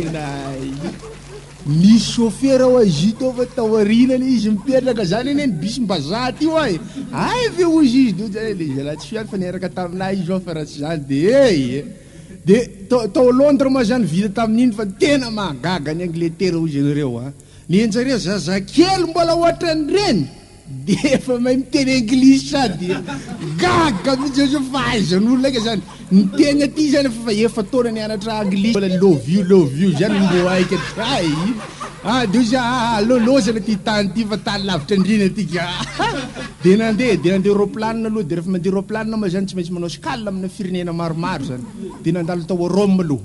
Tena i. Misy chauffeur ao izy ito fa tao aoriana le izy mipetraka zany anie ny bus mba zato io ay. Ay ve hoy izy do zay le zalahy tsy fiaro fa niaraka taminay izy fa raha tsy zany de ey. De tao Londres ma zany vita tamin'iny fa tena mahagaga ny Angletera hoy izy nareo a. Ny anjareo zazakely mbola ohatran'ireny. Dia efa mahay miteny anglisy sa dia gaga mihitsy zany sao fahaizan'olona aika zany ny teny aty zany efa efa-taona nianatra anglisy mbola love you love you zany mbo aika hay ino ah de ozy ah alolaozana ty tany ty fa tany lavitra andriana ty ka ah de nandeha de nandeha roplanina aloha de refa mandeha roplanina ma zany tsy maintsy manao escale amina firenena maromaro zany de nandalo tao Rome aloha